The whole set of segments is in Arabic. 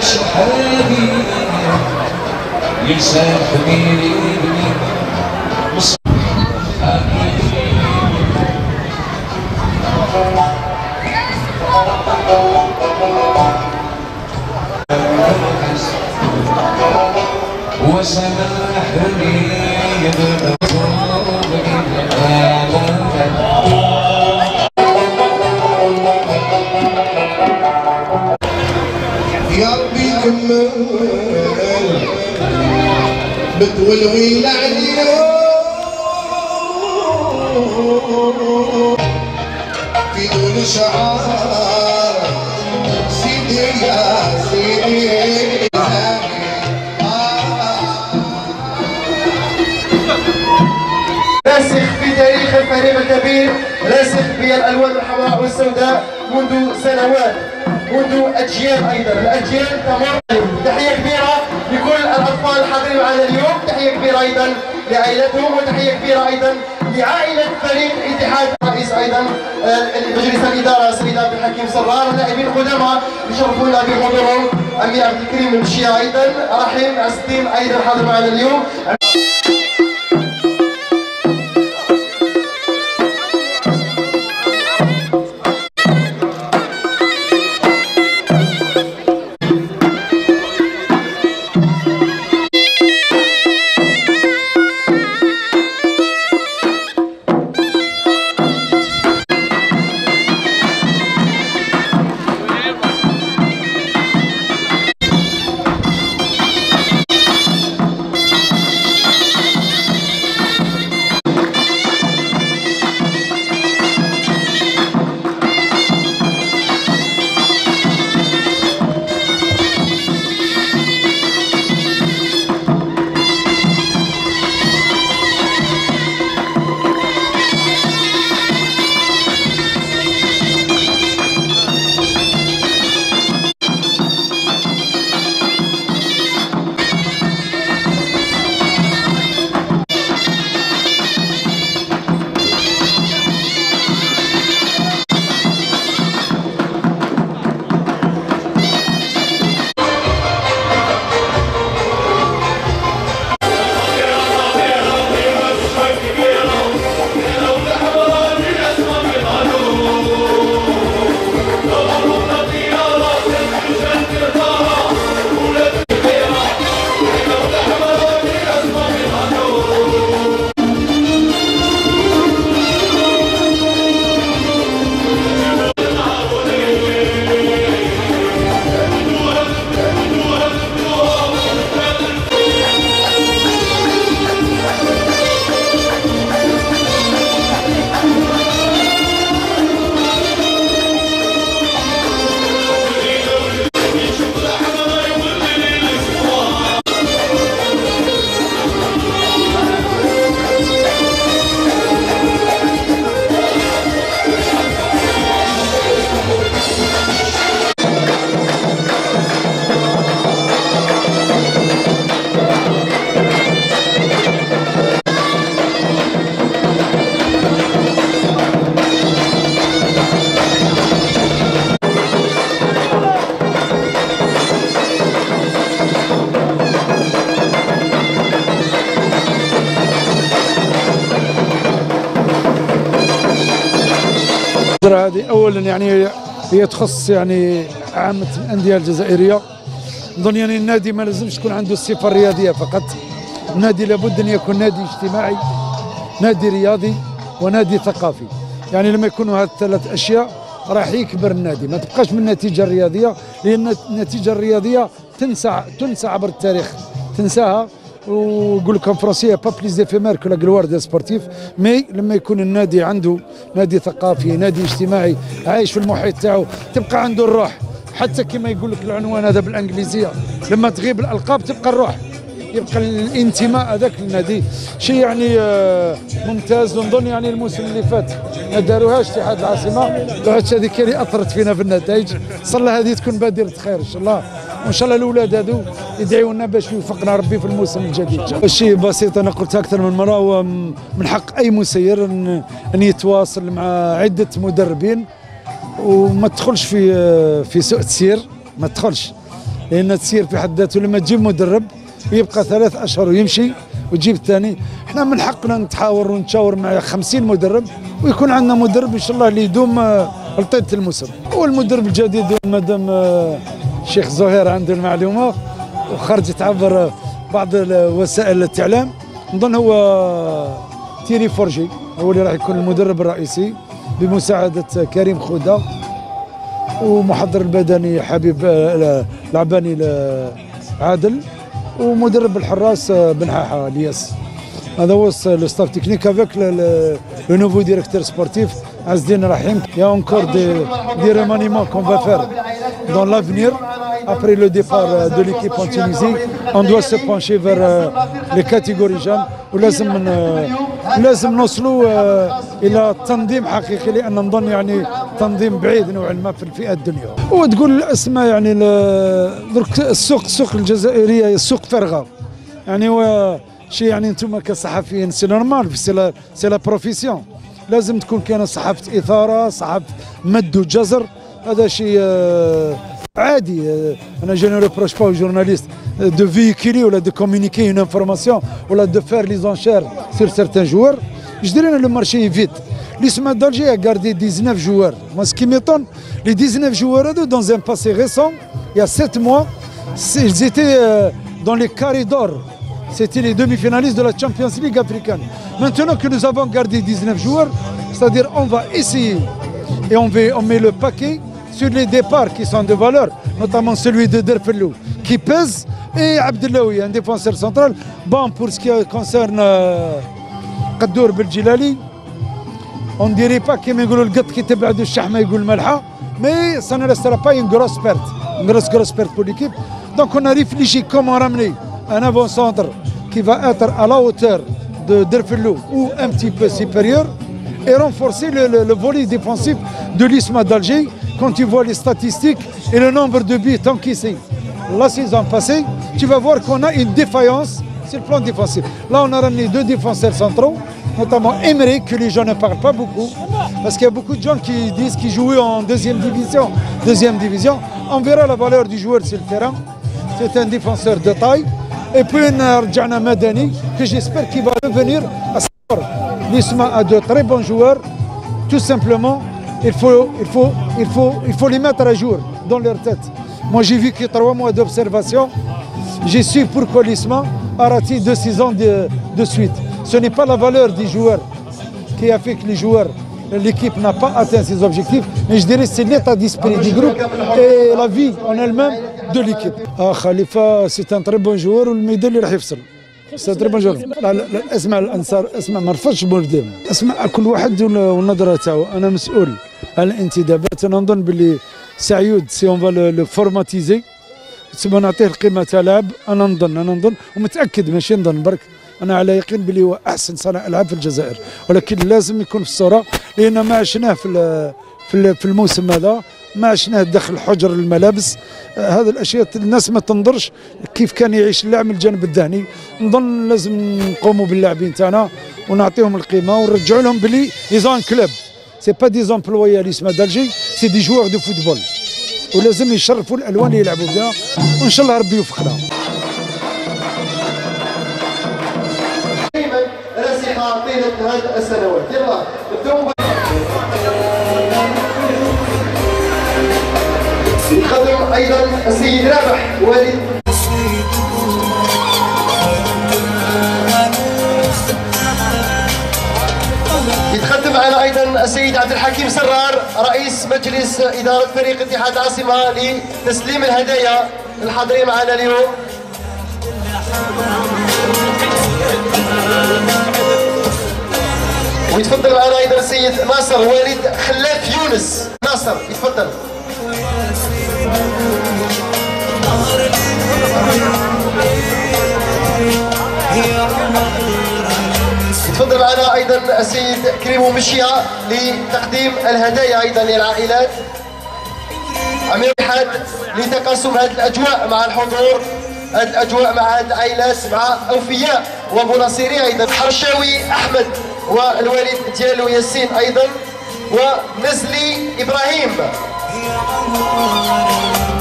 شحالي لسان حبيبي وسامحني يا ربي كمل بتولوي العيون الفريق الكبير راسخ بالالوان الحمراء والسوداء منذ سنوات منذ أجيال أيضا. الأجيال تمر. تحية كبيرة لكل الأطفال الحاضرين معنا اليوم. تحية كبيرة أيضا لعائلتهم وتحية كبيرة أيضا لعائلة فريق اتحاد الرئيس أيضا آه، مجلس الإدارة السيد عبد الحكيم صرار اللاعبين القدامى يشرفونا بحضورهم. أمير عبد الكريم المشيه أيضا رحيم عز الدين أيضا حاضر معنا اليوم. المبادرة هذه اولا يعني هي تخص يعني عامة الأندية الجزائرية. نظن يعني النادي ما لازمش تكون عنده الصفة الرياضية فقط. النادي لابد أن يكون نادي اجتماعي نادي رياضي ونادي ثقافي. يعني لما يكونوا هذه الثلاث أشياء راح يكبر النادي. ما تبقاش من النتيجة الرياضية لأن النتيجة الرياضية تنسى تنسى عبر التاريخ. تنساها ويقول لك فرنسية pas plus d'éphémère que la gloire des sportifs مي لما يكون النادي عنده نادي ثقافي نادي اجتماعي عايش في المحيط تاعو تبقى عنده الروح. حتى كما يقول لك العنوان هذا بالإنجليزية لما تغيب الألقاب تبقى الروح. يبقى الانتماء هذاك للنادي. شيء يعني آه، ممتاز. ونظن يعني الموسم اللي فات ما داروهاش اتحاد العاصمة. الوحدة هذه كان أثرت فينا في النتائج. صلى هذه تكون بادرة خير إن شاء الله. وإن شاء الله الأولاد هذو يدعيوا لنا باش يوفقنا ربي في الموسم الجديد. شيء بسيط أنا قلت أكثر من مرة هو من حق أي مسير ان أن يتواصل مع عدة مدربين وما تدخلش في في سوء التسيير ما تدخلش. لأن التسيير في حد ذاته لما تجيب مدرب ويبقى ثلاث أشهر ويمشي وتجيب الثاني. إحنا من حقنا نتحاور ونتشاور مع 50 مدرب ويكون عندنا مدرب إن شاء الله اللي يدوم آه، لطيلة الموسم. والمدرب الجديد مادام آه، الشيخ زهير عنده المعلومة وخرجت عبر بعض وسائل الإعلام. نظن هو تيري فورجي هو اللي راح يكون المدرب الرئيسي بمساعدة كريم خودة ومحضر البدني حبيب العباني عادل ومدرب الحراس بن حاحة الياس. هذا هو le staff technique avec le nouveau directeur sportif عز الدين رحيم. y a encore des des remaniements qu'on va faire dans l'avenir. Après le départ euh, de l'équipe en Tunisie on doit se pencher vers euh, les catégories jeunes. ولازم لازم نوصلوا إلى تنظيم حقيقي لأن نظن يعني تنظيم بعيد نوعا ما في الفئات الدنيا وتقول الاسماء يعني درك السوق السوق الجزائريه السوق فارغه يعني شيء يعني أنتم كصحفيين c'est normal c'est c'est la profession لازم تكون كاينة صحافه اثاره صحافه مد وجزر هذا شيء عادي آه، انا جو ne reproche pas aux journalistes euh, de véhiculer ولا de communiquer une information ولا de faire les enchères sur certains joueurs je dirais que le marché est vide l'ISMA d'Alger a gardé 19 joueurs moi ce qui m'étonne les 19 joueurs eux, dans un passé récent il y a 7 mois c'est- ils étaient euh, dans les carrés d'or c'était les demi-finalistes de la Champions League africaine. Maintenant que nous avons gardé 19 joueurs, c'est-à-dire on va essayer et on, va, on met le paquet sur les départs qui sont de valeur, notamment celui de Derfelou qui pèse, et Abdellaoui, un défenseur central. Bon, pour ce qui concerne euh, Kaddour Beljilali, on ne dirait pas qu'il le gars qui était de Shahma et Malha, mais ça ne restera pas une grosse perte, une grosse, grosse perte pour l'équipe. Donc on a réfléchi comment ramener un avant-centre qui va être à la hauteur de Derfelou ou un petit peu supérieur et renforcer le, le, le volet défensif de l'ISMA d'Alger quand tu vois les statistiques et le nombre de buts encaissés la saison passée tu vas voir qu'on a une défaillance sur le plan défensif. Là, on a ramené deux défenseurs centraux, notamment Emery, que les gens ne parlent pas beaucoup, parce qu'il y a beaucoup de gens qui disent qu'il jouait en deuxième division. Deuxième division, on verra la valeur du joueur sur le terrain. C'est un défenseur de taille. Et puis, on a Rjana Madani, que j'espère qu'il va revenir à sport. L'ISMA a de très bons joueurs. Tout simplement, il faut, il, faut, il, faut, il faut les mettre à jour dans leur tête. Moi, j'ai vu que trois mois d'observation, j'ai su pourquoi l'ISMA a raté deux saisons de, de suite. Ce n'est pas la valeur des joueurs qui a fait que les joueurs, l'équipe n'a pas atteint ses objectifs, mais je dirais que c'est l'état d'esprit du groupe et la vie en elle-même de l'équipe. Ah, Khalifa, c'est un très bon joueur والميدان اللي راح يفصل. سي تري بون جور لا لا لا اسمع الانصار اسمع ما رفضش بولديم اسمع كل واحد وال- والنظره تاعو انا مسؤول على الانتدابات. أنا نظن باللي سعيود سي اون لو فورماتيزي تسمى نعطيه القيمة تاع لاعب. أنا نظن أنا نظن ومتأكد ماشي نظن. برك أنا على يقين بلي هو أحسن صانع ألعاب في الجزائر. ولكن لازم يكون في الصورة لأن ما عشناه في في ال- في الموسم هذا. ما عشناه داخل حجر الملابس. هذه الأشياء الناس ما تنظرش كيف كان يعيش اللاعب من الجانب الذهني. نظن لازم نقوموا باللاعبين تاعنا ونعطيهم القيمة ونرجعوا لهم بلي ايزون كلوب سي با دي زومبلوي ليسما دالجي سي دي جوار دو فوتبول ولازم يشرفوا الالوان اللي يلعبوا بها وان شاء الله ربي يوفقنا دائما راسخه طيله هذه السنوات يلا نبداو أيضا السيد رابح والد أيضا السيد عبد الحكيم سرار رئيس مجلس إدارة فريق اتحاد العاصمه لتسليم الهدايا الحاضرين معنا اليوم. ويتفضل معنا أيضا السيد ناصر والد خلاف يونس. ناصر يتفضل. تفضل معنا أيضا السيد كريمو مشيا لتقديم الهدايا أيضا للعائلات. عمير حاد لتقاسم هذه الأجواء مع الحضور هذه الأجواء مع هذه العائلات مع أوفياء ومناصري أيضا حرشاوي أحمد والوالد ديالو ياسين أيضا ونزلي إبراهيم.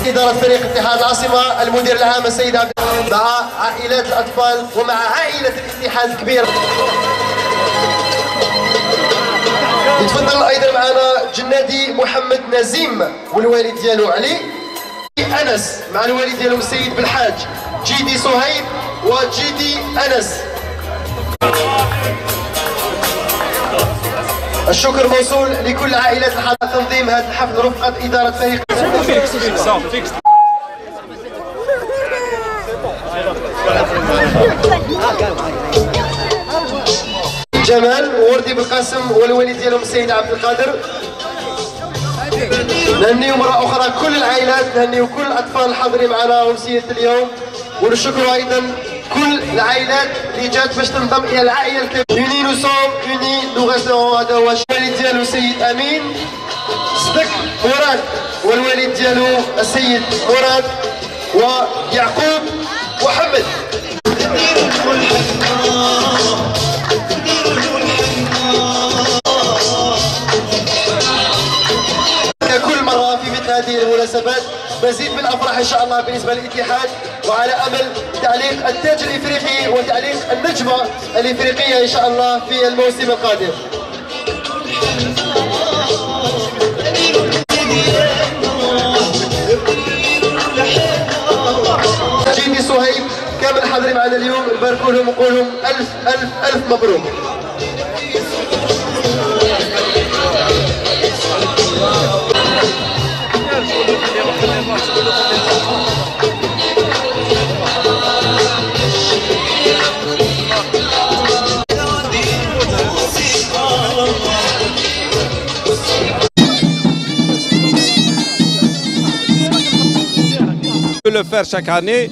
إدارة فريق اتحاد العاصمة المدير العام السيد عبد مع عائلات الأطفال ومع عائلة الاتحاد الكبير. يتفضل أيضا معنا جنادي محمد نزيم والوالد ديالو علي. أنس مع الوالد ديالو السيد بالحاج جيدي صهيب وجيدي أنس. الشكر موصول لكل عائلات الحضر تنظيم هذا الحفل رفقة إدارة فريق. جمال ووردي بالقاسم والوالد ديالهم السيد عبد القادر. نهنيو مرة أخرى كل العائلات نهنيو كل الأطفال الحاضرين معنا أمسية اليوم. ونشكر أيضا كل العائلات اللي جات باش تنضم إلى العائلة الكبيرة. unis nous sommes unis nous restons هذا هو الوالد ديالو السيد أمين صدق مراد والوالد ديالو السيد مراد ويعقوب محمد هذه المناسبات مزيد من الأفراح إن شاء الله بالنسبة للاتحاد وعلى أمل تعليق التاج الإفريقي وتعليق النجمة الإفريقية إن شاء الله في الموسم القادم. جيدي صهيب كامل حاضرين معنا اليوم نباركوا لهم ونقول لهم ألف ألف ألف مبروك. faire chaque année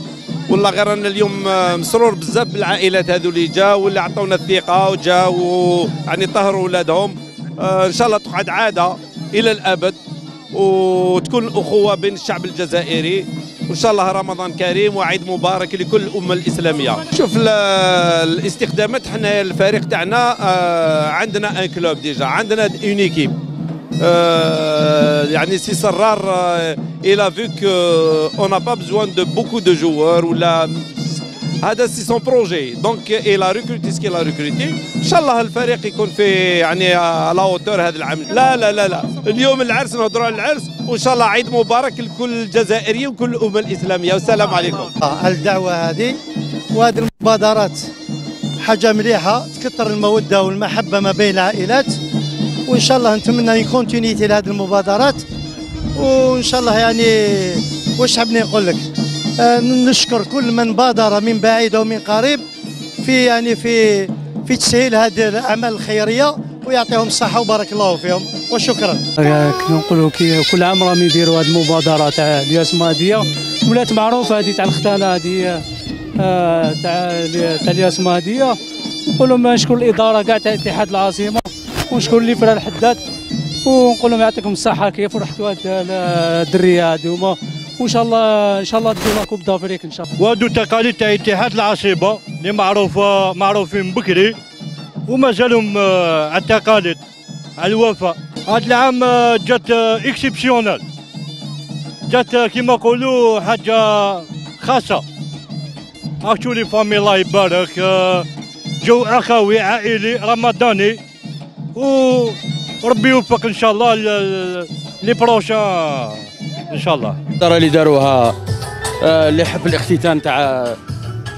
والله غير أنا اليوم آه، مسرور بزاف بالعائلات هذو اللي جاوا واللي عطونا الثقة وجاوا يعني طهروا ولادهم. آه، إن شاء الله تقعد عادة إلى الأبد وتكون الأخوة بين الشعب الجزائري. وإن شاء الله رمضان كريم وعيد مبارك لكل الأمة الإسلامية. شوف ال- الاستخدامات حنا الفريق تاعنا آه، عندنا un club déjà عندنا une équipe Euh, يعني سي سرار il a vu que on n'a pas besoin de beaucoup de joueurs ولا هذا c'est son projet donc il a recruté ان شاء الله الفريق يكون في يعني à la hauteur هذا العام. لا لا لا لا. اليوم العرس نهضروا على العرس. وان شاء الله عيد مبارك لكل الجزائريين وكل الأمة الإسلامية. والسلام عليكم. الدعوة هذه وهذه المبادرات حاجة مليحة تكثر المودة والمحبة ما بين العائلات. وإن شاء الله نتمنى يكونتينيتي لهذه المبادرات. وإن شاء الله يعني واش حبني نقول لك؟ آه، نشكر كل من بادر من بعيد ومن قريب في يعني في في تسهيل هذه الأعمال الخيرية ويعطيهم الصحة وبارك الله فيهم وشكرا. كما نقولوا كي كل عام راهم يديروا هذه المبادره تاع الياسمة هذه ولات معروفة هذه تاع الختانة هذه آه، تاع تاع الياسمة هذه نقول لهم نشكر الإدارة كاع تاع اتحاد العاصمة. ونشكر les frères حداد ونقول لهم يعطيكم الصحة كيف فرحتوا هاد الدرية هذوما وإن شاء الله إن شاء الله تجينا Coupe d'Afrique إن شاء الله. وهذو تقاليد تاع اتحاد العاصمة اللي معروفه معروفين بكري ومازالهم آه، على التقاليد على الوفاء. هذا العام آه، جات exceptionnelle جات آه، كيما نقولوا حاجة خاصة. اكشولي فامي الله يبارك آه، جو أخوي عائلي رمضاني. وربي يوفق إن شاء الله les prochains إن شاء الله. الإدارة اللي داروها آه، لحفل الاختتام تاع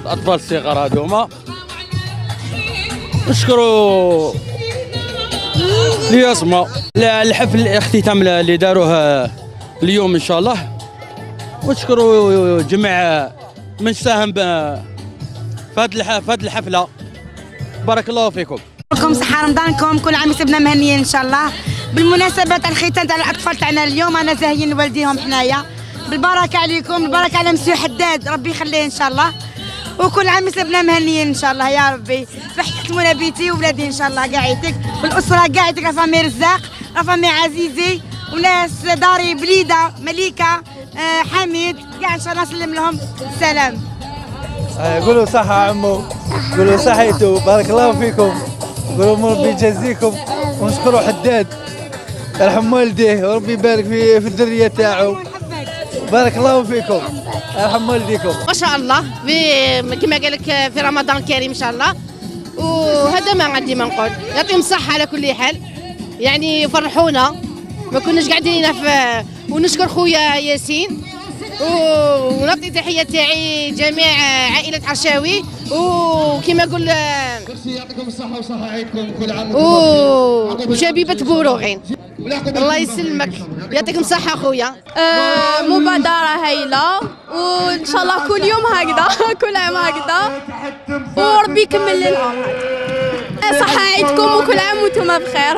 الأطفال الصغار هذوما نشكروا l'USMA الحفل الاختتام اللي داروه اليوم إن شاء الله. ونشكروا جميع من ساهم في هذه الح- في هذه الحفلة. بارك الله فيكم. لكم صحة رمضانكم. كل عام يسبنا مهنيين إن شاء الله. بالمناسبة تاع الختان تاع الأطفال تاعنا اليوم أنا زاهيين والديهم حنايا. بالبركة عليكم بالبركة على مسيو حداد. ربي يخليه إن شاء الله. وكل عام يسلمنا مهنيين إن شاء الله يا ربي. بحكمونا بيتي وولادي إن شاء الله والأسرة كاع يعطيك رفامي رزاق رفامي عزيزي وناس داري بليدة مليكة آه، حميد. كاع إن شاء الله نسلم لهم السلام قولوا صحة عمو. قولوا صحيتوا بارك الله فيكم. قولوا ربي يجازيكم. ونشكروا حداد. يرحم والديه وربي يبارك في في الذرية تاعو. بارك الله فيكم. يرحم والديكم. ما شاء الله. كما قال لك في رمضان الكريم إن شاء الله. وهذا ما عندي ما نقول. يعطيهم الصحة على كل حال. يعني يفرحونا ما كناش قاعدين في ونشكر خويا ياسين. ونعطي تحية تاعي جميع عائلة عشاوي. وكما نقول يعطيكم الصحة وصحة عيدكم كل عام و- وشبيبه بوروغين الله. يسلمك. يعطيكم الصحة خويا آه، مبادرة هايلة. وإن شاء الله كل يوم هكذا كل عام هكذا. وربي يكمل لنا صحة عيدكم وكل عام وأنتم بخير.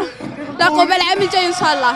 لا قبل العام الجاي إن شاء الله.